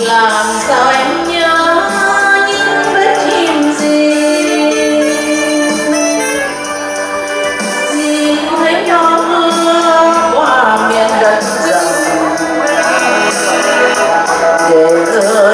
làm sao em nhớ những vết chim gì? Gì thấy nó mưa qua miền đất dần để rồi